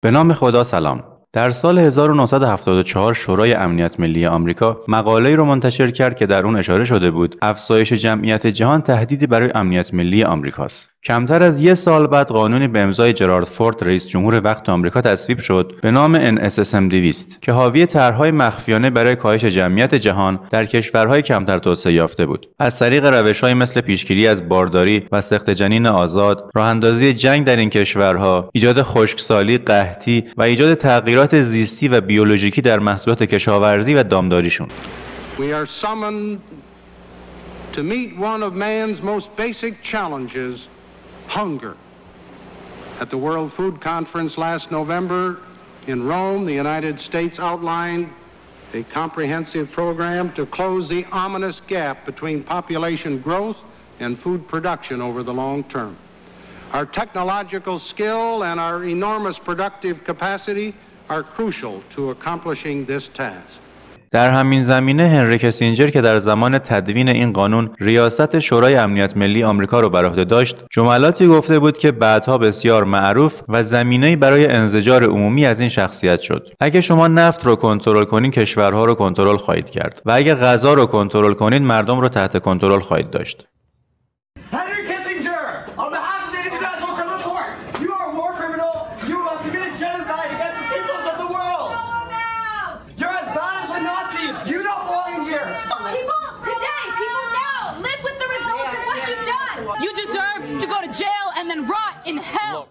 به نام خدا سلام. در سال 1974 شورای امنیت ملی آمریکا مقاله‌ای را منتشر کرد که در اون اشاره شده بود افزایش جمعیت جهان تهدیدی برای امنیت ملی آمریکاست. کمتر از یک سال بعد قانونی به امضای جرارد فورد رئیس جمهور وقت آمریکا تصویب شد به نام NSSM 200 که حاوی طرحهای مخفیانه برای کاهش جمعیت جهان در کشورهای کمتر توسعه یافته بود. از طریق روشهایی مثل پیشگیری از بارداری و سخت جنین آزاد راهاندازی جنگ در این کشورها ایجاد خشکسالی قحطی و ایجاد تغییرات زیستی و بیولوژیکی در محصولات کشاورزی و دامداریشون. Hunger. At the World Food Conference last November in Rome, the United States outlined a comprehensive program to close the ominous gap between population growth and food production over the long term. Our technological skill and our enormous productive capacity are crucial to accomplishing this task. در همین زمینه هنری کسینجر که در زمان تدوین این قانون ریاست شورای امنیت ملی آمریکا را بر عهده داشت جملاتی گفته بود که بعدها بسیار معروف و زمینه‌ای برای انزجار عمومی از این شخصیت شد. اگه شما نفت رو کنترل کنید کشورها رو کنترل خواهید کرد و اگه غذا رو کنترل کنید مردم رو تحت کنترل خواهید داشت.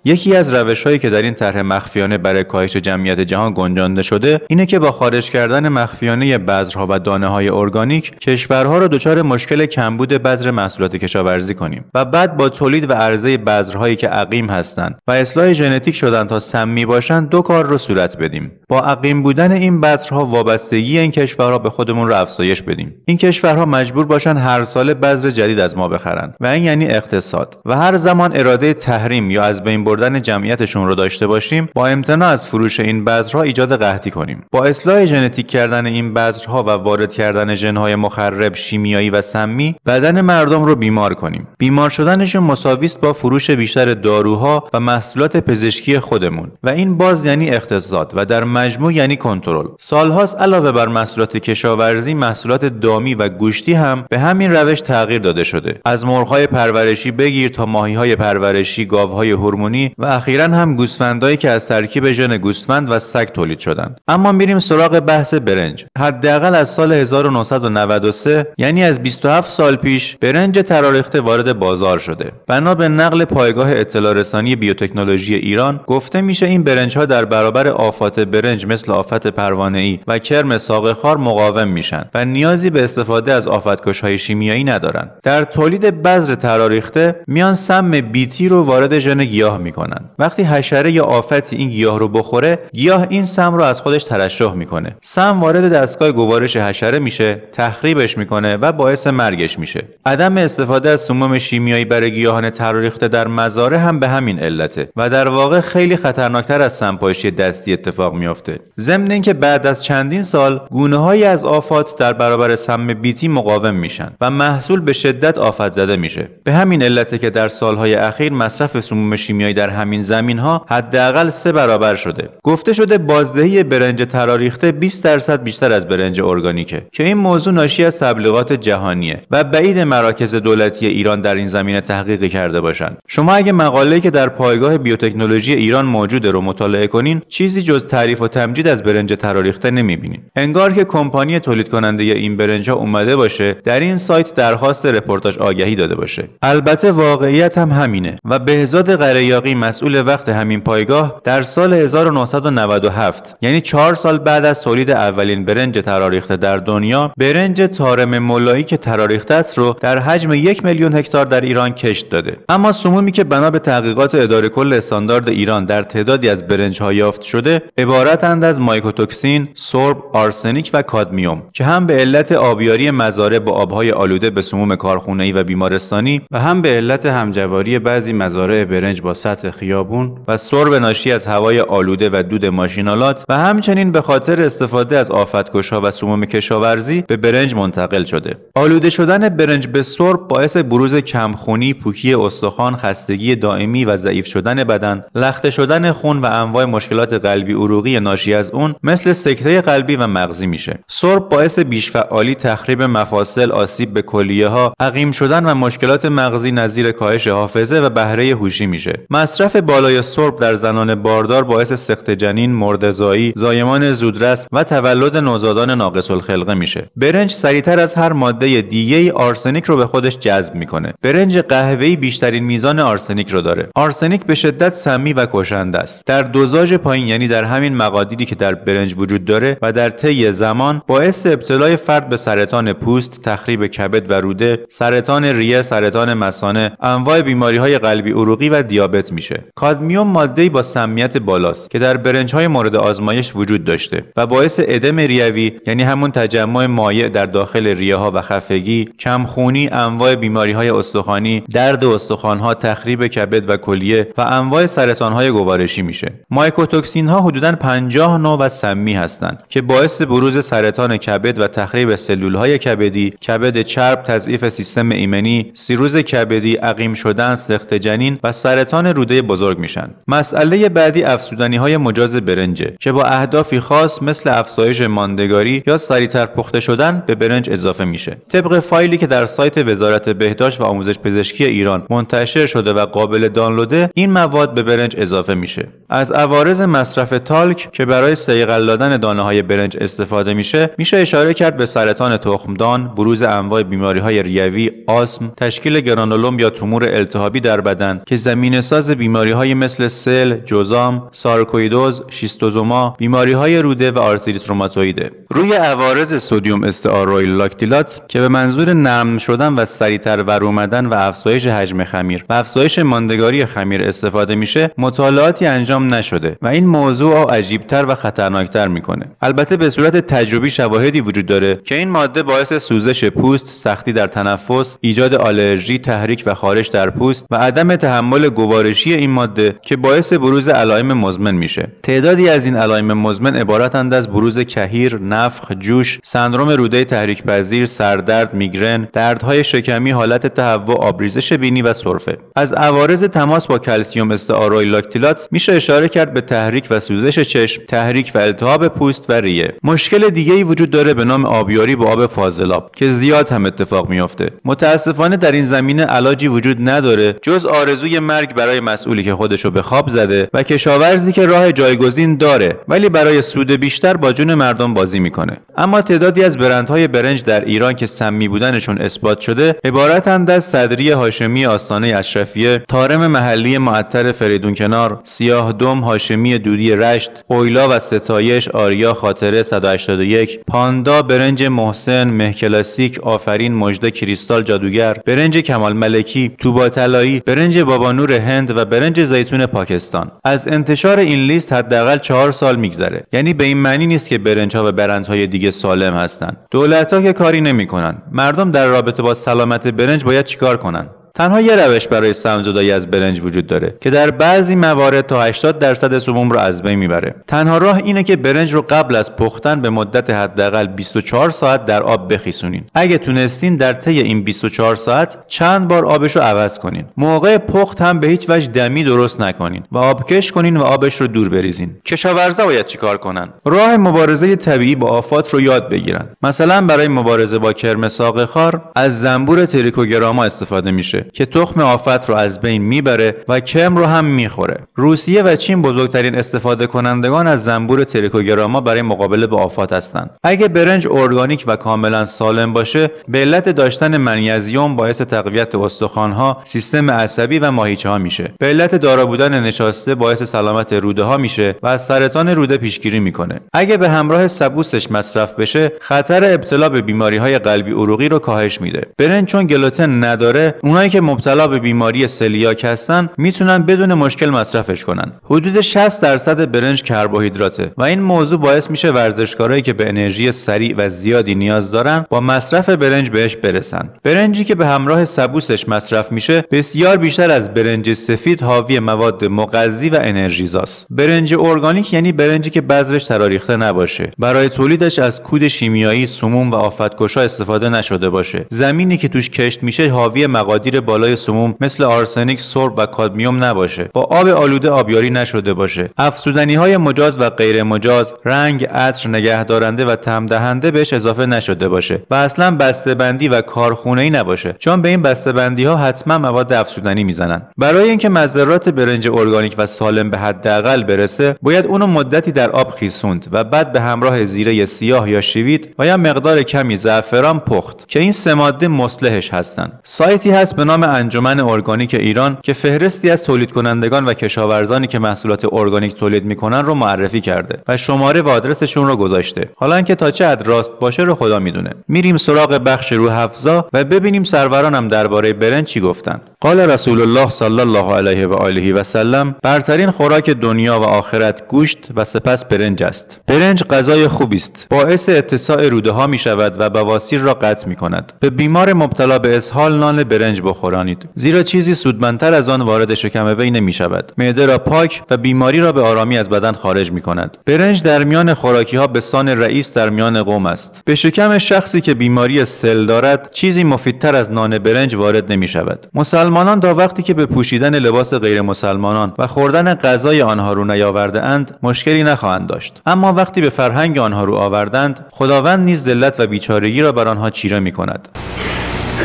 یکی از روشهایی که در این طرح مخفیانه برای کاهش جمعیت جهان گنجانده شده اینه که با خارج کردن مخفیانه بذرها و دانه های ارگانیک کشورها را دچار مشکل کمبود بذر محصولات کشاورزی کنیم و بعد با تولید و عرضه بذرهایی که عقیم هستند و اصلاح ژنتیک شدن تا سمی باشند دو کار رو صورت بدیم. با عقیم بودن این بذرها وابستگی این کشورها به خودمون رو افزایش بدیم. این کشورها مجبور باشن هر ساله بذر جدید از ما بخرن. و این یعنی اقتصاد. و هر زمان اراده تحریم یا از بین بردن جمعیتشون رو داشته باشیم با امتناع از فروش این بذرها ایجاد قحطی کنیم. با اصلاح ژنتیک کردن این بذرها و وارد کردن ژنهای مخرب شیمیایی و سمی بدن مردم رو بیمار کنیم. بیمار شدنشون مساوی با فروش بیشتر داروها و محصولات پزشکی خودمون. و این باز یعنی اقتصاد و در مجموع یعنی کنترل. سالهاست علاوه بر محصولات کشاورزی محصولات دامی و گوشتی هم به همین روش تغییر داده شده. از مرغهای پرورشی بگیر تا ماهیهای پرورشی گاوهای هورمونی و اخیرا هم گوسفندایی که از ترکیب ژن گوسفند و سگ تولید شدند. اما میریم سراغ بحث برنج. حداقل از سال 1993 یعنی از 27 سال پیش برنج تراریخته وارد بازار شده. بنا به نقل پایگاه اطلاع رسانی بیوتکنولوژی ایران گفته میشه این برنج ها در برابر آفات برنج مثل آفت پروانه ای و کرم ساق خار مقاوم میشن و نیازی به استفاده از آفتکش های شیمیایی ندارن. در تولید بذر تراریخته میان سم بیتی رو وارد ژن گیاه می‌کنن. وقتی حشره یا آفتی این گیاه رو بخوره گیاه این سم رو از خودش ترشح می‌کنه. سم وارد دستگاه گوارش حشره میشه تخریبش می‌کنه و باعث مرگش میشه. عدم استفاده از سموم شیمیایی برای گیاهان تراریخته در مزارع هم به همین علته و در واقع خیلی خطرناکتر از سمپاشی دستی اتفاق میافته. ضمن اینکه بعد از چندین سال گونه هایی از آفات در برابر سم بیتی مقاوم میشن و محصول به شدت آفت زده میشه. به همین علته که در سالهای اخیر مصرف سموم شیمیایی در همین زمین ها حداقل سه برابر شده. گفته شده بازدهی برنج تراریخته 20 درصد بیشتر از برنج ارگانیکه که این موضوع ناشی از تبلیغات جهانیه و بعید مراکز دولتی ایران در این زمینه تحقیق کرده باشند. شما اگه مقاله‌ای که در پایگاه بیوتکنولوژی ایران موجوده رو مطالعه کنین چیزی جز تعریف و تمجید از برنج تراریخته نمی‌بینین. انگار که کمپانی تولید کننده این برنج ها اومده باشه در این سایت درخواست رپورتاژ آگهی داده باشه. البته واقعیت هم همینه و بهزاد قریاقی مسئول وقت همین پایگاه در سال 1997 یعنی چهار سال بعد از تولید اولین برنج تراریخته در دنیا برنج طارم مولایی که تراریخته است رو در حجم یک میلیون هکتار در ایران کشت داده. اما سمومی که بنا به تحقیقات اداره کل استاندارد ایران در تعدادی از برنج ها یافت شده عبارتند از مایکوتوکسین، سرب، آرسنیک و کادمیوم که هم به علت آبیاری مزارع با آبهای آلوده به سموم کارخانه‌ای و بیمارستانی و هم به علت همجواری بعضی مزارع برنج با سطح سطح خیابون و سرب ناشی از هوای آلوده و دود ماشینالات و همچنین به خاطر استفاده از آفتکشها و سموم کشاورزی به برنج منتقل شده. آلوده شدن برنج به سرب باعث بروز کمخونی پوکی استخوان خستگی دائمی و ضعیف شدن بدن لخته شدن خون و انواع مشکلات قلبی عروقی ناشی از اون مثل سکته قلبی و مغزی میشه. سرب باعث بیشفعالی تخریب مفاصل آسیب به کلیه ها عقیم شدن و مشکلات مغزی نظیر کاهش حافظه و بهره هوشی میشه. مصرف بالای سرب در زنان باردار باعث سخت جنین مردزایی زایمان زودرس و تولد نوزادان ناقص الخلقه میشه. برنج سریعتر از هر ماده دیگه آرسنیک رو به خودش جذب می‌کنه. برنج قهوه‌ای بیشترین میزان آرسنیک رو داره. آرسنیک به شدت سمی و کشنده است. در دوزاژ پایین یعنی در همین مقادیری که در برنج وجود داره و در طی زمان باعث ابتلای فرد به سرطان پوست تخریب کبد و روده سرطان ریه سرطان مثانه انواع بیماری های قلبی عروقی و دیابت میشه. کادمیوم ماده با سمیت بالاست که در برنج های مورد آزمایش وجود داشته و باعث ادم ریوی یعنی همون تجمع مایع در داخل ریه ها و خفگی کمخونی انواع بیماری های استخوانی درد استخوان ها تخریب کبد و کلیه و انواع سرطان های گوارشی میشه. مایکوتوکسین ها حدوداً 50 نوع و سمی هستند که باعث بروز سرطان کبد و تخریب سلول های کبدی کبد چرب تضعیف سیستم ایمنی سیروز کبدی عقیم شدن سخت جنین و سرطان روده بزرگ میشن. مسئله بعدی افزودنی های مجاز برنجه که با اهدافی خاص مثل افزایش ماندگاری یا سریعتر پخته شدن به برنج اضافه میشه. طبق فایلی که در سایت وزارت بهداشت و آموزش پزشکی ایران منتشر شده و قابل دانلوده این مواد به برنج اضافه میشه. از عوارض مصرف تالک که برای سیقل دادن دانه های برنج استفاده میشه میشه اشاره کرد به سرطان تخمدان بروز انواع بیماری های ریوی آسم تشکیل گرانولوم یا تومور التهابی در بدن که زمینه ساز بیماری های مثل سل جزام سارکویدوز شیستوزوما بیماری های روده و آرتریت روماتوئیده روی عوارض سدیم استئارویل لاکتیلات که به منظور نرم شدن و سریعتر ور اومدن و افزایش حجم خمیر و افزایش ماندگاری خمیر استفاده میشه مطالعاتی انجام نشده و این موضوع عجیبتر و خطرناکتر می‌کنه. البته به صورت تجربی شواهدی وجود داره که این ماده باعث سوزش پوست سختی در تنفس ایجاد آلرژی تحریک و خارش در پوست و عدم تحمل گوارشی این ماده که باعث بروز علائم مزمن میشه. تعدادی از این علائم مزمن عبارتند از بروز کهیر نفخ جوش سندروم روده تحریک پذیر سردرد میگرن دردهای شکمی حالت تهوع آبریزش بینی و سرفه. از عوارض تماس با کلسیوم استعارویل لاکتیلات میشه اشاره کرد به تحریک و سوزش چشم تحریک و التهاب پوست و ریه. مشکل دیگه ای وجود داره به نام آبیاری با آب فاضلاب که زیاد هم اتفاق میافته. متاسفانه در این زمینه علاجی وجود نداره جز آرزوی مرگ برای مسئولی که خودشو به خواب زده و کشاورزی که راه جایگزین داره ولی برای سود بیشتر با جون مردم بازی می‌کنه. اما تعدادی از برندهای برنج در ایران که سمی بودنشون اثبات شده عبارتند از صدری هاشمی آستانه اشرفیه تارم محلی معطر فریدون کنار سیاه دم هاشمی دودی رشت اویلا و ستایش آریا خاطره 181 پاندا برنج محسن مهکلاسیک آفرین مژده کریستال جادوگر برنج کمال ملکی توبا طلایی برنج بابانور هند و برنج زیتون پاکستان. از انتشار این لیست حداقل چهار سال میگذره. یعنی به این معنی نیست که برنج ها و برندهای دیگه سالم هستند دولت ها که کاری نمی‌کنن. مردم در رابطه با سلامت برنج باید چیکار کنن؟ تنها یه روش برای سمزدایی از برنج وجود داره که در بعضی موارد تا 80 درصد سموم رو از بین می‌بره. تنها راه اینه که برنج رو قبل از پختن به مدت حداقل 24 ساعت در آب بخیسونین. اگه تونستین در طی این 24 ساعت چند بار آبش رو عوض کنین. موقع پخت هم به هیچ وجه دمی درست نکنین و آبکش کنین و آبش رو دور بریزین. کشاورزا باید چیکار کنن؟ راه مبارزه طبیعی با آفات رو یاد بگیرن. مثلا برای مبارزه با کرم ساق خار از زنبور تریکوگراما استفاده میشه. که تخم آفت رو از بین می‌بره و کم رو هم می‌خوره. روسیه و چین بزرگترین استفاده کنندگان از زنبور تریکوگراما برای مقابله با آفات هستند. اگه برنج ارگانیک و کاملا سالم باشه به علت داشتن منیزیم باعث تقویت استخوانها سیستم عصبی و ماهیچه ها میشه. به علت دارا بودن نشاسته باعث سلامت روده ها میشه و از سرطان روده پیشگیری می‌کنه. اگه به همراه سبوسش مصرف بشه خطر ابتلا به بیماری های قلبی عروقی رو کاهش میده. برنج چون گلوتن نداره اونایی که که مبتلا به بیماری سلیاک هستن می‌تونن بدون مشکل مصرفش کنن. حدود 60 درصد برنج کربوهیدراته و این موضوع باعث میشه ورزشکارایی که به انرژی سریع و زیادی نیاز دارن با مصرف برنج بهش برسن. برنجی که به همراه سبوسش مصرف میشه بسیار بیشتر از برنج سفید حاوی مواد مغذی و انرژیزاست. برنج ارگانیک یعنی برنجی که بذرش تراریخته نباشه. برای تولیدش از کود شیمیایی سموم و آفتکشا استفاده نشده باشه. زمینی که توش کشت میشه حاوی مقادیر بالای سموم مثل آرسنیک سرب و کادمیوم نباشه. با آب آلوده آبیاری نشده باشه. افزودنی های مجاز و غیر مجاز رنگ عطر نگهدارنده و تم دهنده بهش اضافه نشده باشه و اصلا بسته‌بندی و کارخونه ای نباشه. چون به این بسته‌بندی ها حتما مواد افزودنی می‌زنن. برای اینکه مضرات برنج ارگانیک و سالم به حداقل برسه باید اونو مدتی در آب خیسوند و بعد به همراه زیره سیاه یا شوید و یا مقدار کمی زعفران پخت که این سه ماده مصلحش هستن. سایتی هست به نام انجمن ارگانیک ایران که فهرستی از تولید کنندگان و کشاورزانی که محصولات ارگانیک تولید می‌کنن رو معرفی کرده و شماره و آدرسشون رو گذاشته. حالا اینکه تا چه حد راست باشه رو خدا می‌دونه. میریم سراغ بخش رو حفظا و ببینیم سرورانم درباره برنج چی گفتن. قال رسول الله صلی الله علیه و آله و سلم برترین خوراک دنیا و آخرت گوشت و سپس برنج است. برنج غذای خوبی است. باعث اتساع روده ها می شود و بواسیر را قطع می کند به بیمار مبتلا به اسهال نان برنج بخورانید. زیرا چیزی سودمندتر از آن وارد شکم وی نمی شود معده را پاک و بیماری را به آرامی از بدن خارج می کند برنج در میان خوراکی ها به سان رئیس در میان قوم است. به شکم شخصی که بیماری سل دارد چیزی مفیدتر از نان برنج وارد نمی شود مسلمانان تا وقتی که به پوشیدن لباس غیر مسلمانان و خوردن غذای آنها رو نیاورده مشکلی نخواهند داشت. اما وقتی به فرهنگ آنها رو آوردند خداوند نیز ذلت و بیچارگی را بر آنها چیره می کند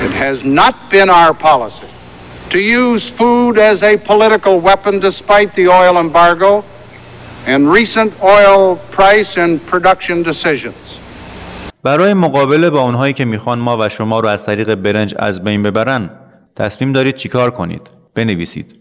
It has not been our policy to use food as a political weapon despite the oil embargo and recent oil price and production decisions. برای مقابله با اونهایی که میخوان ما و شما رو از طریق برنج از بین ببرن تصمیم دارید چیکار کنید بنویسید